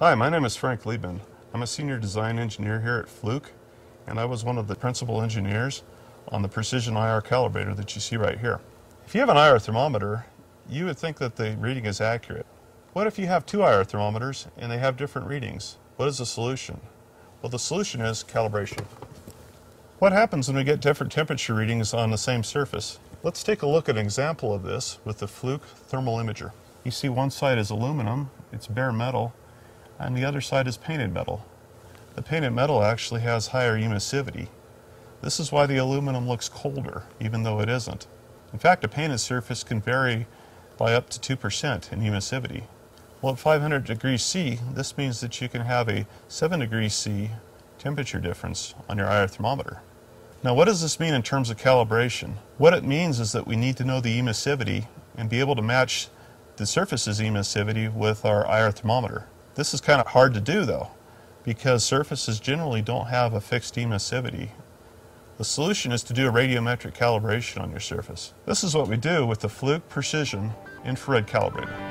Hi, my name is Frank Liebmann. I'm a senior design engineer here at Fluke, and I was one of the principal engineers on the precision IR calibrator that you see right here. If you have an IR thermometer, you would think that the reading is accurate. What if you have two IR thermometers and they have different readings? What is the solution? Well, the solution is calibration. What happens when we get different temperature readings on the same surface? Let's take a look at an example of this with the Fluke thermal imager. You see one side is aluminum, it's bare metal, and the other side is painted metal. The painted metal actually has higher emissivity. This is why the aluminum looks colder, even though it isn't. In fact, a painted surface can vary by up to 2% in emissivity. Well, at 500 degrees C, this means that you can have a 7 degrees C temperature difference on your IR thermometer. Now, what does this mean in terms of calibration? What it means is that we need to know the emissivity and be able to match the surface's emissivity with our IR thermometer. This is kind of hard to do though, because surfaces generally don't have a fixed emissivity. The solution is to do a radiometric calibration on your surface. This is what we do with the Fluke Precision infrared calibrator.